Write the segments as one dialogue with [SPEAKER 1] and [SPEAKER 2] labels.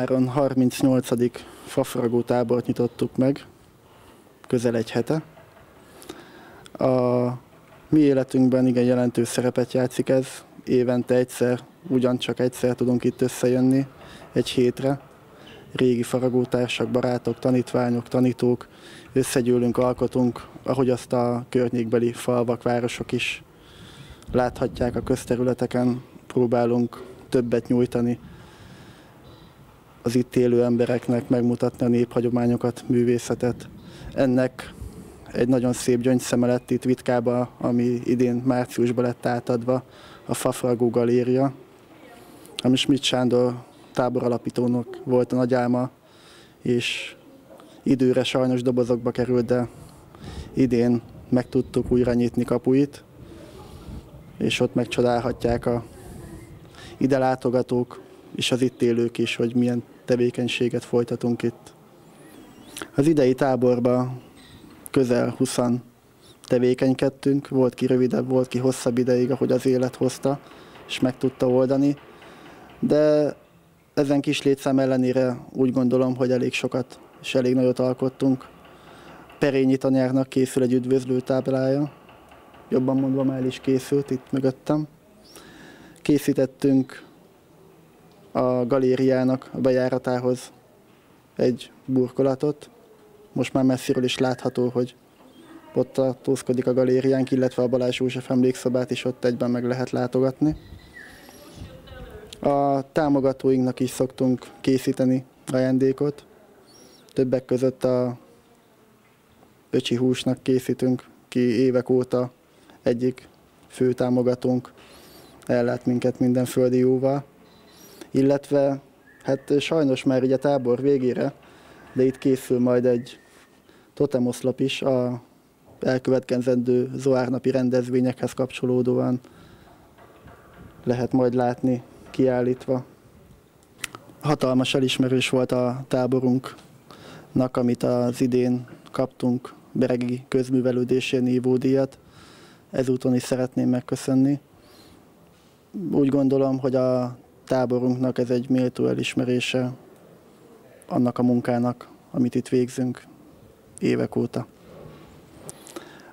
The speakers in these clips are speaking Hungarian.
[SPEAKER 1] Imáron 38. fafaragó tábort nyitottuk meg, közel egy hete. A mi életünkben igen jelentős szerepet játszik ez. Évente egyszer, ugyancsak egyszer tudunk itt összejönni, egy hétre. Régi faragótársak, barátok, tanítványok, tanítók, összegyűlünk, alkotunk, ahogy azt a környékbeli falvak, városok is láthatják a közterületeken, próbálunk többet nyújtani az itt élő embereknek, megmutatni a néphagyományokat, művészetet. Ennek egy nagyon szép gyöngyszeme lett itt Vitkába, ami idén márciusban lett átadva, a Fafragó Galéria, ami Schmidt Sándor táboralapítónak volt a nagy álma, és időre sajnos dobozokba került, de idén meg tudtuk újra nyitni kapuit, és ott megcsodálhatják a ide látogatók és az itt élők is, hogy milyen tevékenységet folytatunk itt. Az idei táborban közel 20 tevékenykedtünk, volt ki rövidebb, volt ki hosszabb ideig, ahogy az élet hozta, és meg tudta oldani. De ezen kis létszám ellenére úgy gondolom, hogy elég sokat és elég nagyot alkottunk. Perényi tanárnak készül egy üdvözlő táblája, jobban mondva már el is készült itt mögöttem. Készítettünk a galériának a bejáratához egy burkolatot. Most már messziről is látható, hogy ott tartózkodik a galériánk, illetve a Balázs József emlékszobát is ott egyben meg lehet látogatni. A támogatóinknak is szoktunk készíteni ajándékot. Többek között a öcsi húsnak készítünk ki évek óta egyik fő támogatónk ellát minket minden földi jóval. Illetve, hát sajnos már ugye tábor végére, de itt készül majd egy totemoszlap is a elkövetkezendő zoárnapi rendezvényekhez kapcsolódóan lehet majd látni kiállítva. Hatalmas elismerős volt a táborunknak, amit az idén kaptunk Beregi közművelődésén nívódíjat. Ezúton is szeretném megköszönni. Úgy gondolom, hogy a táborunknak ez egy méltó elismerése annak a munkának, amit itt végzünk évek óta.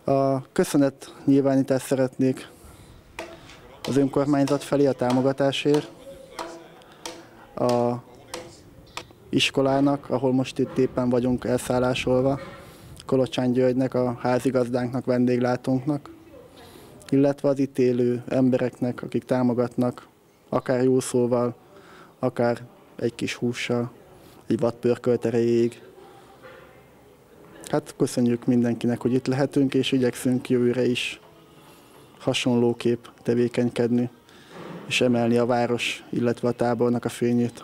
[SPEAKER 1] A köszönet nyilvánítást szeretnék az önkormányzat felé a támogatásért, a iskolának, ahol most itt éppen vagyunk elszállásolva, Kolocsán Györgynek, a házigazdánknak, vendéglátónknak, illetve az itt élő embereknek, akik támogatnak, akár jó szóval, akár egy kis hússal, egy vadpörkölt erejéig. Hát köszönjük mindenkinek, hogy itt lehetünk, és igyekszünk jövőre is hasonlóképp tevékenykedni, és emelni a város, illetve a tábornak a fényét.